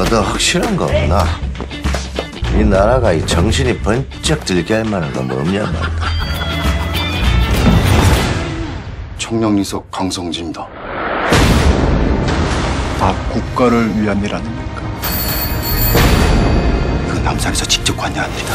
뭐 더 확실한 거 없나? 이 나라가 이 정신이 번쩍 들게 할 만한 건 뭐 없냐 말이다. 청량리석 강성진입니다. 다 국가를 위한 일 아닙니까? 그 남산에서 직접 관여한 일이다.